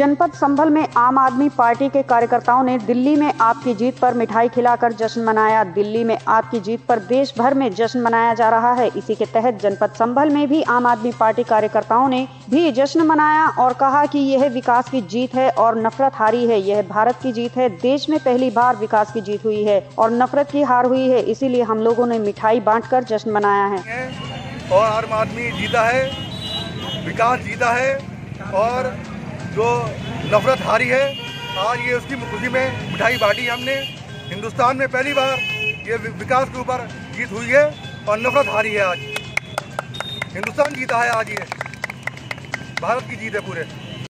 जनपद संभल में आम आदमी पार्टी के कार्यकर्ताओं ने दिल्ली में आपकी जीत पर मिठाई खिलाकर जश्न मनाया। दिल्ली में आपकी जीत पर देश भर में जश्न मनाया जा रहा है। इसी के तहत जनपद संभल में भी आम आदमी पार्टी कार्यकर्ताओं ने भी जश्न मनाया और कहा कि यह विकास की जीत है और नफरत हारी है। यह भारत की जीत है। देश में पहली बार विकास की जीत हुई है और नफरत की हार हुई है। इसीलिए हम लोगों ने मिठाई बांटकर जश्न मनाया है। और आम आदमी जीता है। विकास जीता है और जो नफरत हारी है, आज ये उसकी खुशी में मिठाई बांटी हमने। हिंदुस्तान में पहली बार ये विकास के ऊपर जीत हुई है और नफरत हारी है आज। हिंदुस्तान जीता है आज ये। भारत की जीत है पूरे।